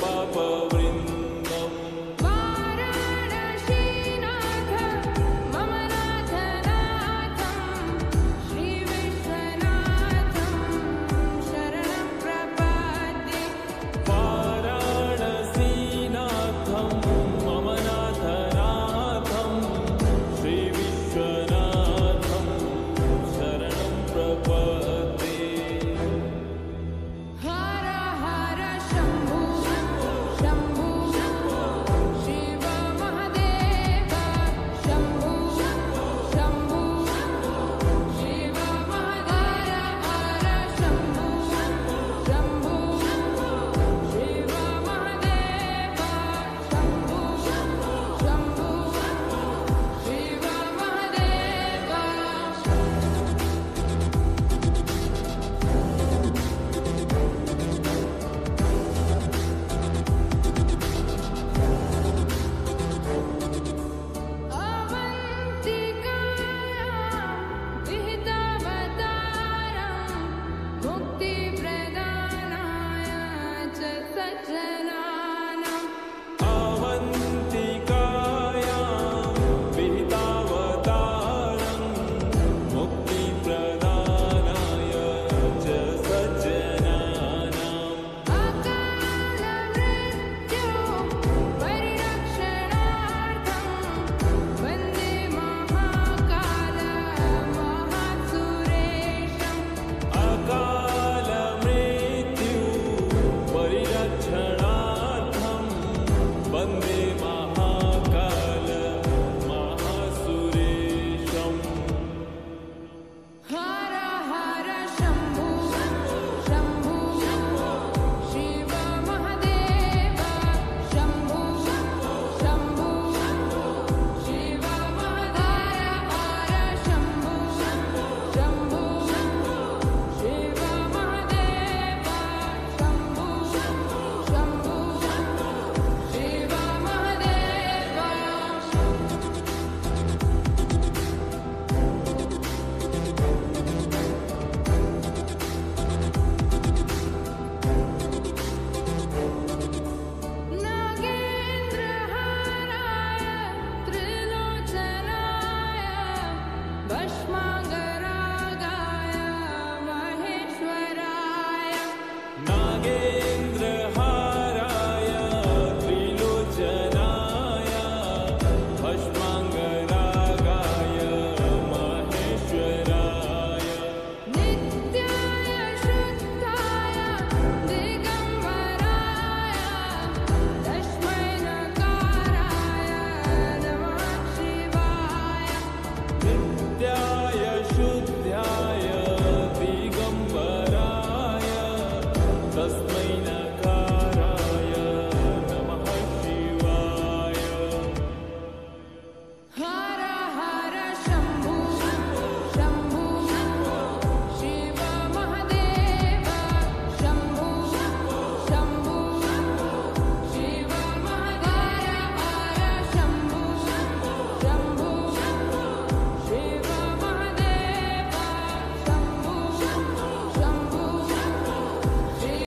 Papa